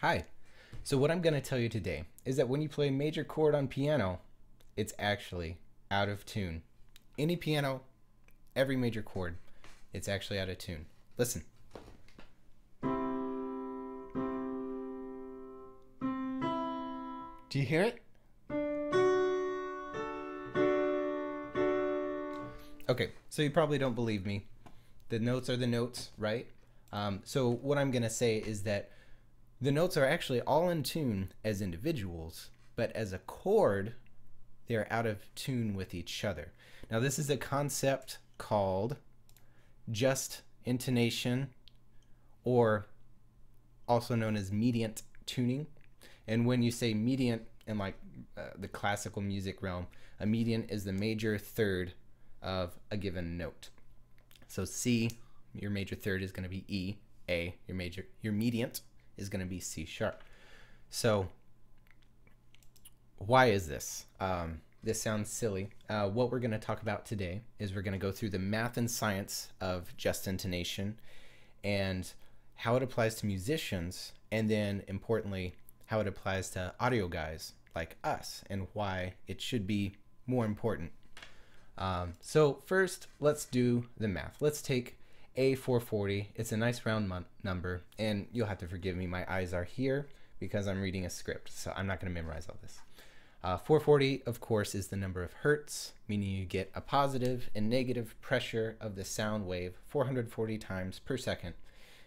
Hi. So what I'm going to tell you today is that when you play a major chord on piano, it's actually out of tune. Any piano, every major chord, it's actually out of tune. Listen. Do you hear it? Okay, so you probably don't believe me. The notes are the notes, right? Um, so what I'm going to say is that the notes are actually all in tune as individuals, but as a chord, they're out of tune with each other. Now, this is a concept called just intonation, or also known as mediant tuning. And when you say mediant in like uh, the classical music realm, a mediant is the major third of a given note. So C, your major third is going to be E, A, your major your mediant is going to be C sharp. So why is this? Um, this sounds silly. Uh, what we're going to talk about today is we're going to go through the math and science of just intonation and how it applies to musicians, and then importantly, how it applies to audio guys like us and why it should be more important. Um, so first, let's do the math. Let's take A440. It's a nice round number, and you'll have to forgive me. My eyes are here because I'm reading a script, so I'm not going to memorize all this. Uh, 440, of course, is the number of hertz, meaning you get a positive and negative pressure of the sound wave 440 times per second.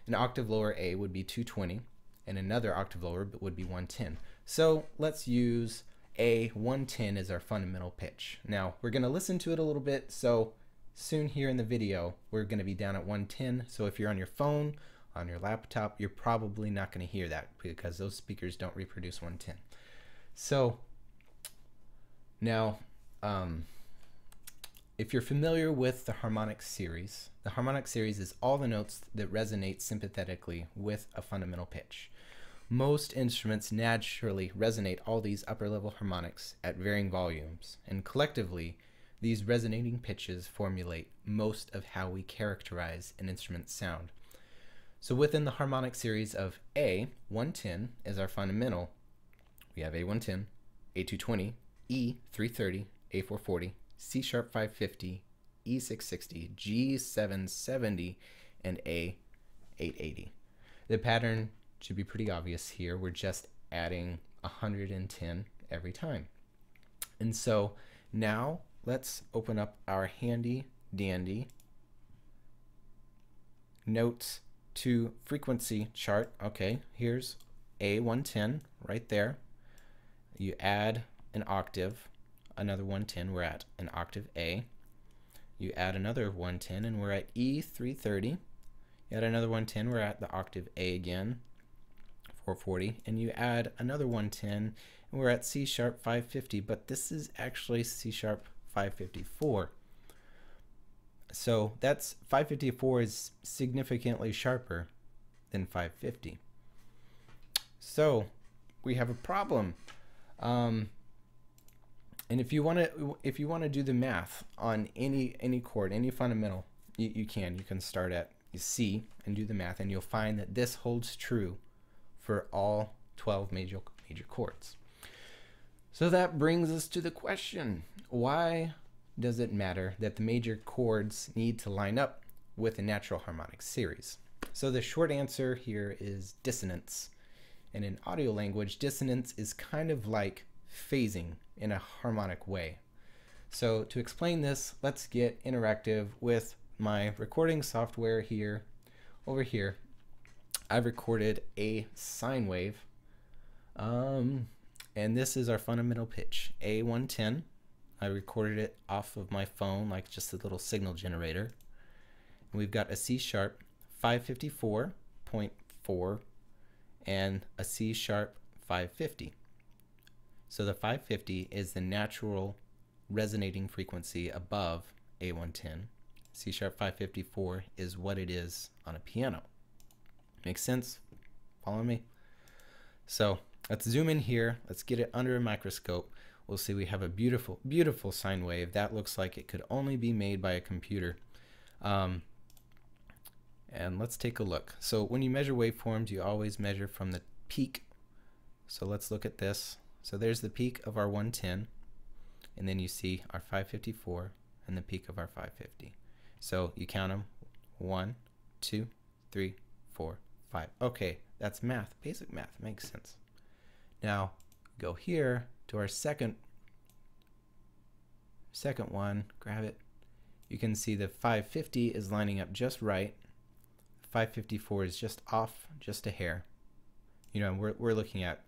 An octave lower A would be 220, and another octave lower would be 110. So let's use A110 as our fundamental pitch. Now, we're going to listen to it a little bit, so soon here in the video, we're going to be down at 110. So if you're on your phone, on your laptop, you're probably not going to hear that because those speakers don't reproduce 110. So now, um, if you're familiar with the harmonic series, the harmonic series is all the notes that resonate sympathetically with a fundamental pitch. Most instruments naturally resonate all these upper level harmonics at varying volumes, and collectively, these resonating pitches formulate most of how we characterize an instrument's sound. So within the harmonic series of A, 110 is our fundamental. We have A110, A220, E330, A440, C sharp 550, E660, G770, and A880. The pattern should be pretty obvious here. We're just adding 110 every time. And so now let's open up our handy dandy notes to frequency chart. Okay, here's A110 right there. You add an octave, another 110, we're at an octave A. You add another 110 and we're at E330. You add another 110, we're at the octave A again. 440 and you add another 110 and we're at C sharp 550 but this is actually C sharp 554 so that's 554 is significantly sharper than 550 so we have a problem. Um, and if you want to if you want to do the math on any any chord any fundamental you, you can. You can start at C and do the math and you'll find that this holds true for all 12 major, major chords. So that brings us to the question, why does it matter that the major chords need to line up with a natural harmonic series? So the short answer here is dissonance. And in audio language, dissonance is kind of like phasing in a harmonic way. So to explain this, let's get interactive with my recording software here, over here. I've recorded a sine wave. Um, and this is our fundamental pitch, A110. I recorded it off of my phone, like just a little signal generator. And we've got a C sharp 554.4 and a C sharp 550. So the 550 is the natural resonating frequency above A110. C sharp 554 is what it is on a piano. Makes sense? Follow me? So let's zoom in here. Let's get it under a microscope. We'll see we have a beautiful, beautiful sine wave. That looks like it could only be made by a computer. Um, and let's take a look. So when you measure waveforms, you always measure from the peak. So let's look at this. So there's the peak of our 110, and then you see our 554 and the peak of our 550. So you count them, one, two, three, four, five. Okay, that's math, basic math, makes sense. Now go here to our second second one, grab it. You can see the 550 is lining up just right. 554 is just off just a hair. You know, we're, we're looking at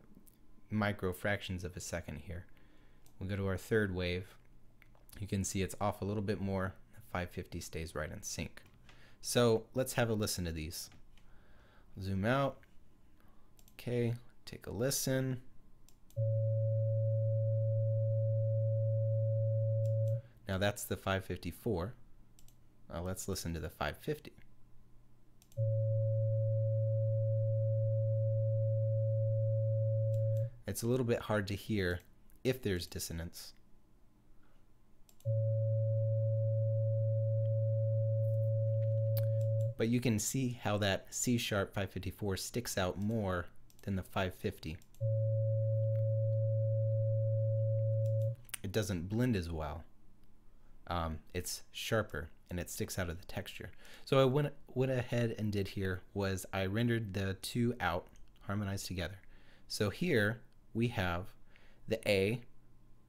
micro fractions of a second here. We'll go to our third wave. You can see it's off a little bit more. 550 stays right in sync. So let's have a listen to these. Zoom out. Okay, take a listen. Now that's the 554. Now let's listen to the 550. It's a little bit hard to hear if there's dissonance. But you can see how that C sharp 554 sticks out more than the 550. It doesn't blend as well. Um, it's sharper and it sticks out of the texture. So I went, went ahead and did here was I rendered the two out harmonized together. So here we have the A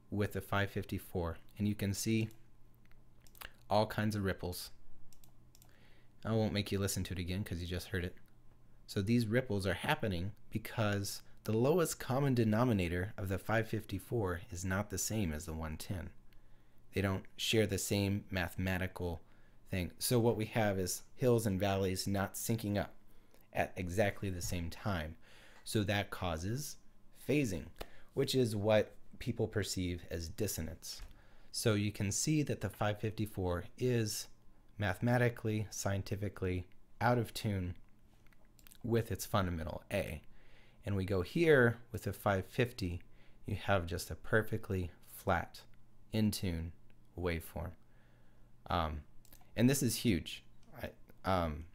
with the 554 and you can see all kinds of ripples I won't make you listen to it again because you just heard it. So these ripples are happening because the lowest common denominator of the 554 is not the same as the 110. They don't share the same mathematical thing. So what we have is hills and valleys not syncing up at exactly the same time. So that causes phasing, which is what people perceive as dissonance. So you can see that the 554 is mathematically, scientifically out of tune with its fundamental A. And we go here with a 550, you have just a perfectly flat, in tune waveform. Um, and this is huge. Um,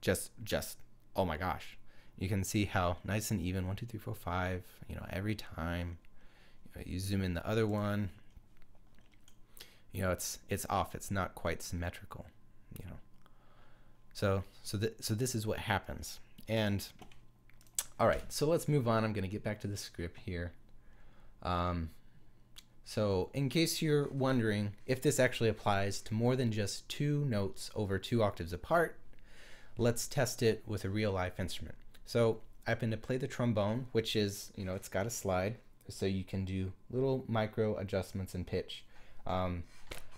just, just, oh my gosh. You can see how nice and even, one, two, three, four, five, you know, every time. You, know, you zoom in the other one, you know it's it's off it's not quite symmetrical you know so so that so this is what happens. And all right so let's move on. I'm going to get back to the script here. Um, so in case you're wondering if this actually applies to more than just two notes over two octaves apart let's test it with a real life instrument. So I happen to play the trombone which is you know it's got a slide so you can do little micro adjustments in pitch. Um,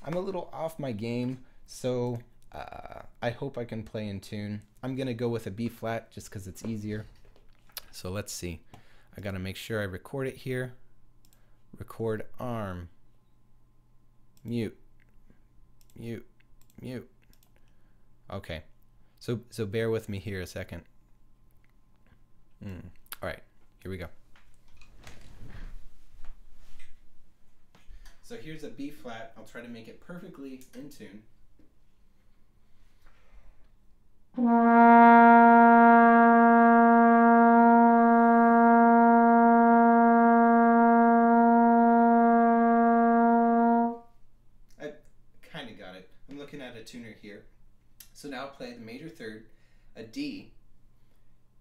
I'm a little off my game, so uh, I hope I can play in tune. I'm going to go with a B flat just because it's easier. So let's see. I got to make sure I record it here. Record arm. Mute. Mute. Mute. Okay. So so bear with me here a second. Mm. All right. Here we go. So here's a B flat. I'll try to make it perfectly in tune. I kind of got it. I'm looking at a tuner here. So now I'll play the major third, a D,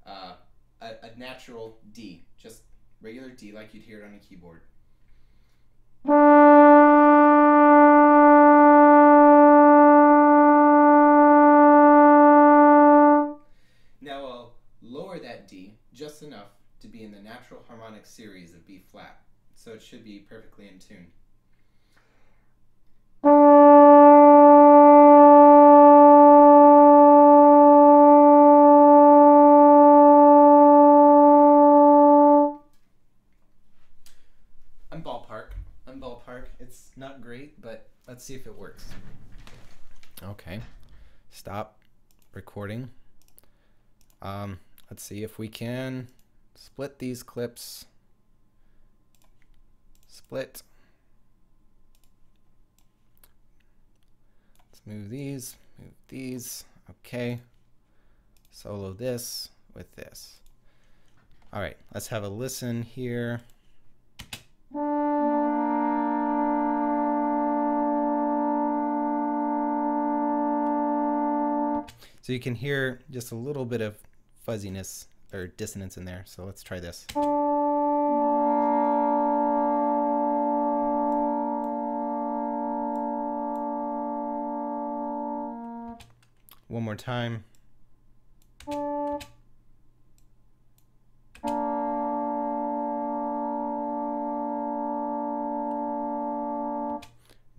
uh, a, a natural D, just regular D like you'd hear it on a keyboard. Series of B flat, so it should be perfectly in tune. I'm ballpark. I'm ballpark. It's not great, but let's see if it works. Okay. Stop recording. Um, Let's see if we can split these clips. Split. Let's move these, move these. Okay. Solo this with this. All right, let's have a listen here. So you can hear just a little bit of fuzziness or dissonance in there. So let's try this. One more time.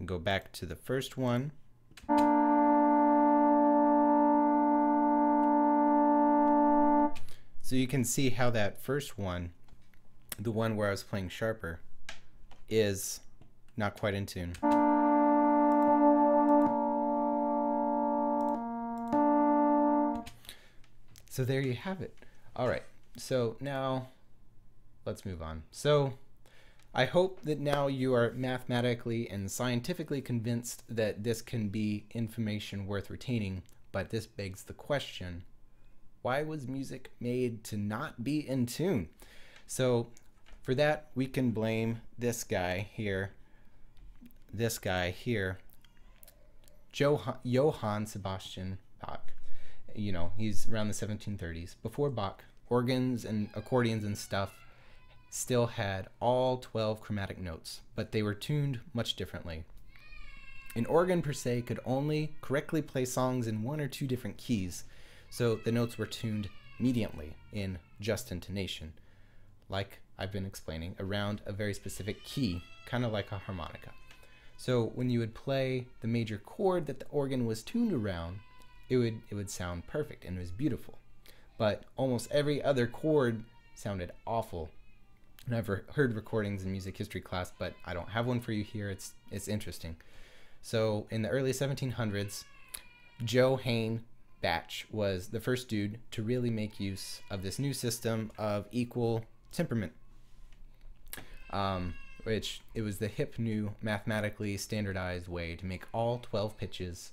Go back to the first one. So you can see how that first one, the one where I was playing sharper, is not quite in tune. So there you have it. All right. So now let's move on. So I hope that now you are mathematically and scientifically convinced that this can be information worth retaining, but this begs the question, why was music made to not be in tune? So for that, we can blame this guy here, this guy here, Johann Sebastian you know, he's around the 1730s. Before Bach, organs and accordions and stuff still had all 12 chromatic notes, but they were tuned much differently. An organ per se could only correctly play songs in one or two different keys, so the notes were tuned mediantly in just intonation, like I've been explaining, around a very specific key, kind of like a harmonica. So when you would play the major chord that the organ was tuned around, it would it would sound perfect and it was beautiful. But almost every other chord sounded awful. And I've heard recordings in music history class, but I don't have one for you here. It's it's interesting. So in the early 1700s, Johann Bach was the first dude to really make use of this new system of equal temperament. Um, which it was the hip new mathematically standardized way to make all 12 pitches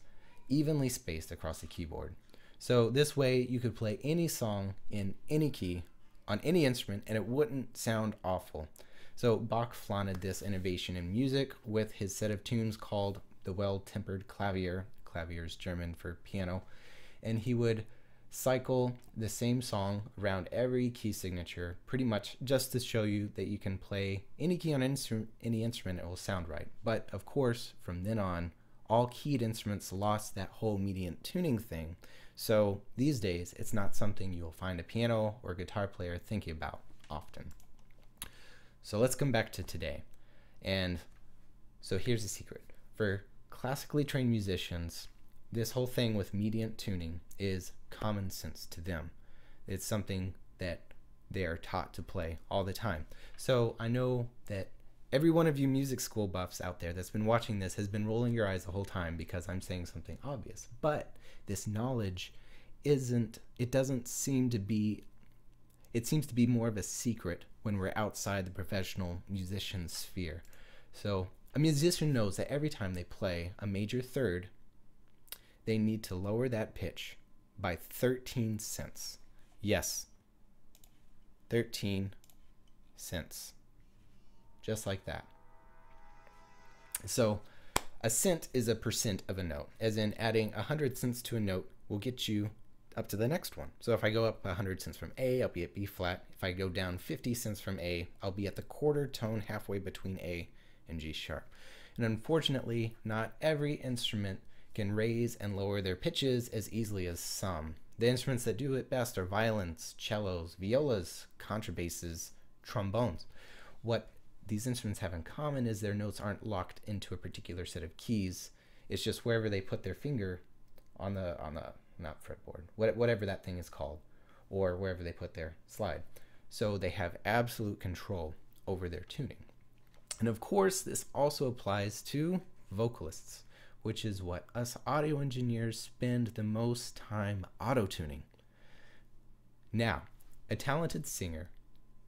evenly spaced across the keyboard. So this way you could play any song in any key on any instrument and it wouldn't sound awful. So Bach flaunted this innovation in music with his set of tunes called the Well-Tempered Clavier, clavier is German for piano, and he would cycle the same song around every key signature pretty much just to show you that you can play any key on any instrument it will sound right. But of course, from then on, all keyed instruments lost that whole mediant tuning thing. So these days, it's not something you'll find a piano or guitar player thinking about often. So let's come back to today. And so here's the secret. For classically trained musicians, this whole thing with mediant tuning is common sense to them. It's something that they are taught to play all the time. So I know that every one of you music school buffs out there that's been watching this has been rolling your eyes the whole time because I'm saying something obvious. But this knowledge isn't, it doesn't seem to be, it seems to be more of a secret when we're outside the professional musician sphere. So a musician knows that every time they play a major third, they need to lower that pitch by 13 cents. Yes, 13 cents just like that. So a cent is a percent of a note, as in adding 100 cents to a note will get you up to the next one. So if I go up 100 cents from A, I'll be at B flat. If I go down 50 cents from A, I'll be at the quarter tone halfway between A and G sharp. And unfortunately, not every instrument can raise and lower their pitches as easily as some. The instruments that do it best are violins, cellos, violas, contrabasses, trombones. What these instruments have in common is their notes aren't locked into a particular set of keys. It's just wherever they put their finger on the on the not fretboard, whatever that thing is called, or wherever they put their slide. So they have absolute control over their tuning. And of course, this also applies to vocalists, which is what us audio engineers spend the most time auto tuning. Now, a talented singer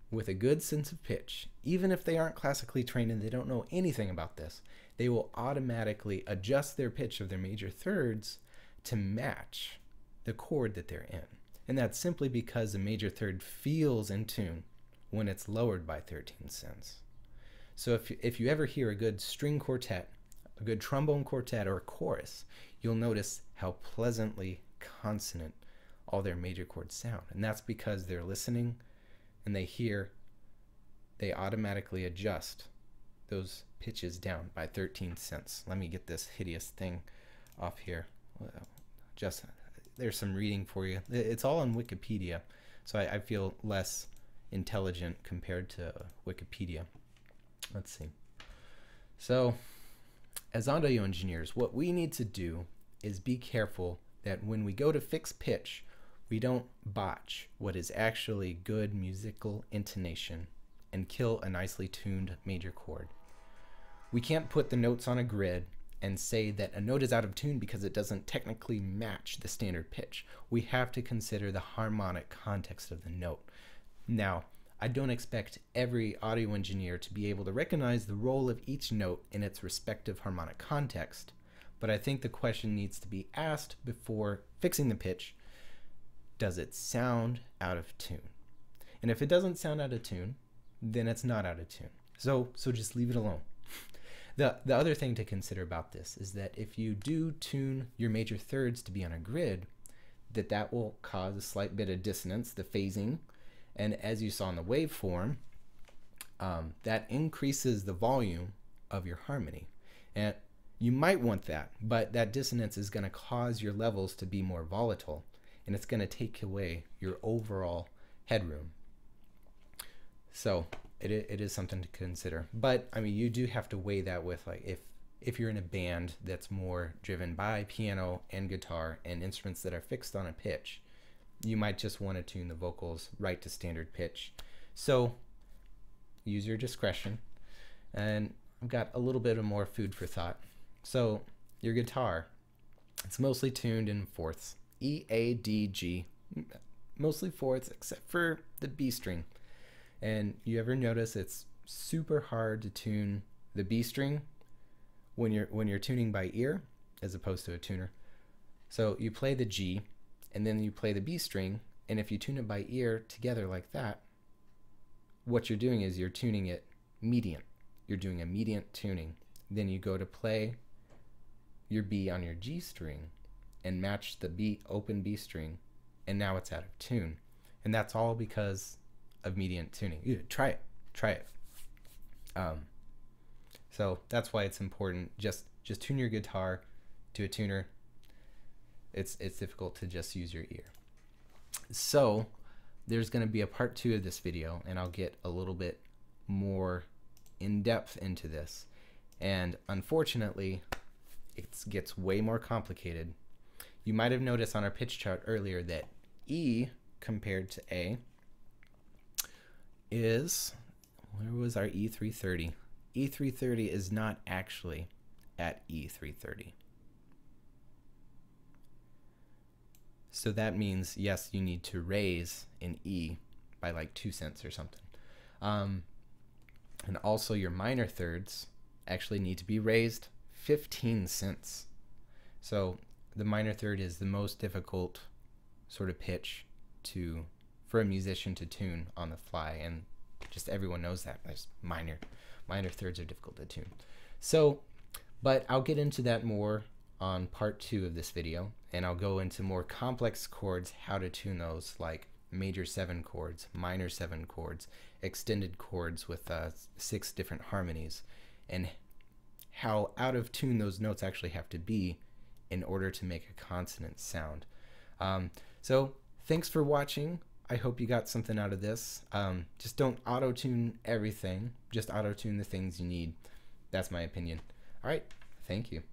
with a good sense of pitch, even if they aren't classically trained and they don't know anything about this, they will automatically adjust their pitch of their major thirds to match the chord that they're in. And that's simply because the major third feels in tune when it's lowered by 13 cents. So if, if you ever hear a good string quartet, a good trombone quartet, or a chorus, you'll notice how pleasantly consonant all their major chords sound. And that's because they're listening and they hear, they automatically adjust those pitches down by 13 cents. Let me get this hideous thing off here. Just there's some reading for you. It's all on Wikipedia, so I, I feel less intelligent compared to Wikipedia. Let's see. So, as audio engineers, what we need to do is be careful that when we go to fix pitch, we don't botch what is actually good musical intonation and kill a nicely tuned major chord. We can't put the notes on a grid and say that a note is out of tune because it doesn't technically match the standard pitch. We have to consider the harmonic context of the note. Now, I don't expect every audio engineer to be able to recognize the role of each note in its respective harmonic context, but I think the question needs to be asked before fixing the pitch does it sound out of tune? And if it doesn't sound out of tune, then it's not out of tune. So, so just leave it alone. The, the other thing to consider about this is that if you do tune your major thirds to be on a grid, that that will cause a slight bit of dissonance, the phasing, and as you saw in the waveform, um, that increases the volume of your harmony. And you might want that, but that dissonance is going to cause your levels to be more volatile, and it's going to take away your overall headroom. So it, it is something to consider. But I mean, you do have to weigh that with like if if you're in a band that's more driven by piano and guitar and instruments that are fixed on a pitch, you might just want to tune the vocals right to standard pitch. So use your discretion. And I've got a little bit of more food for thought. So your guitar, it's mostly tuned in fourths. E, A, D, G, mostly fourths except for the B string. And you ever notice it's super hard to tune the B string when you're when you're tuning by ear as opposed to a tuner. So you play the G and then you play the B string and if you tune it by ear together like that, what you're doing is you're tuning it mediant. You're doing a mediant tuning. Then you go to play your B on your G string and match the B open B string and now it's out of tune. And that's all because of mediant tuning. You try it. Try it. Um, so that's why it's important. Just just tune your guitar to a tuner. It's it's difficult to just use your ear. So there's going to be a part two of this video, and I'll get a little bit more in depth into this. And unfortunately, it gets way more complicated. You might have noticed on our pitch chart earlier that E compared to A is where was our E330? E330 is not actually at E330. So that means, yes, you need to raise an E by like two cents or something. Um, and also your minor thirds actually need to be raised 15 cents. So the minor third is the most difficult sort of pitch to for a musician to tune on the fly, and just everyone knows that. There's minor, minor thirds are difficult to tune. So, but I'll get into that more on part two of this video, and I'll go into more complex chords, how to tune those, like major seven chords, minor seven chords, extended chords with uh, six different harmonies, and how out of tune those notes actually have to be in order to make a consonant sound. Um, so thanks for watching. I hope you got something out of this. Um, just don't auto tune everything, just auto tune the things you need. That's my opinion. All right, thank you.